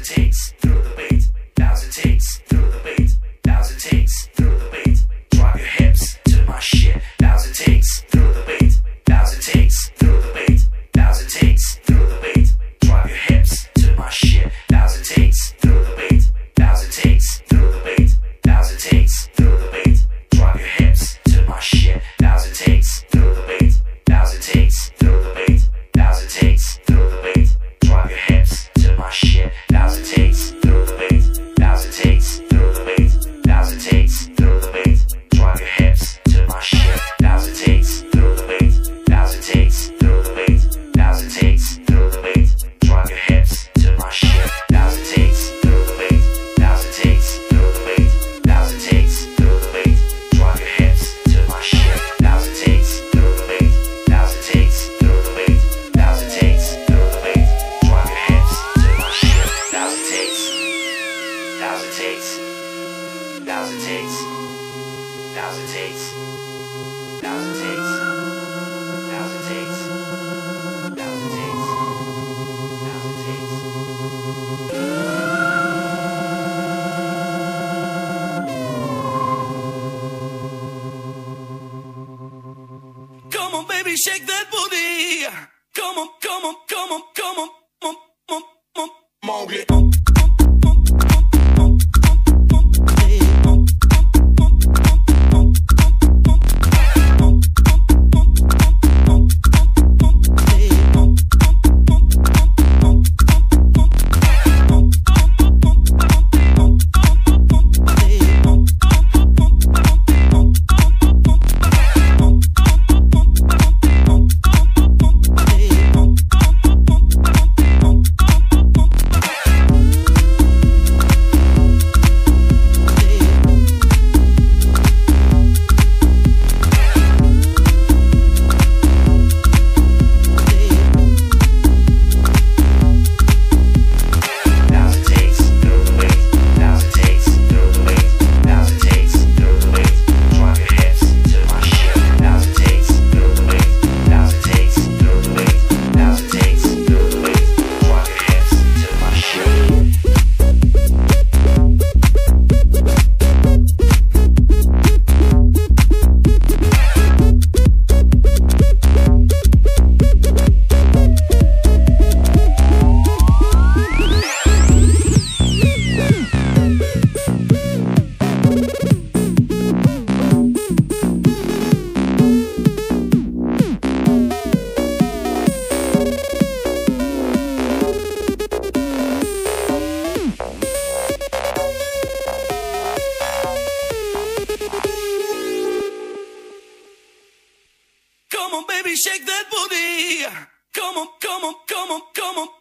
Thousand takes, through the weight. Thousand takes, through. the Thousand takes. Thousand takes. Thousand takes. Thousand takes. Thousand takes. Come on, baby, shake that booty. Come on, come on, come on. shake that booty. Come on, come on, come on, come on.